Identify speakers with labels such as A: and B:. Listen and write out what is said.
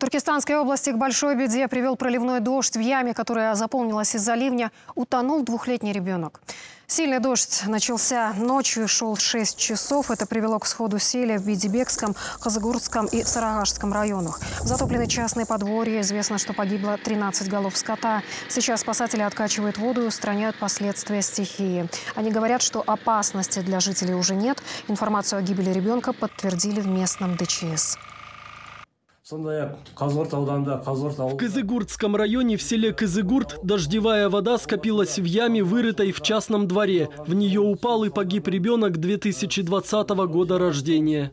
A: Туркестанской области к большой беде привел проливной дождь. В яме, которая заполнилась из-за ливня, утонул двухлетний ребенок. Сильный дождь начался ночью шел 6 часов. Это привело к сходу селя в Бидибекском, Казагурском и Сарагашском районах. Затоплены частные подворья. Известно, что погибло 13 голов скота. Сейчас спасатели откачивают воду и устраняют последствия стихии. Они говорят, что опасности для жителей уже нет. Информацию о гибели ребенка подтвердили в местном ДЧС.
B: В Кызыгуртском районе в селе Кызыгурт дождевая вода скопилась в яме, вырытой в частном дворе. В нее упал и погиб ребенок 2020 года рождения.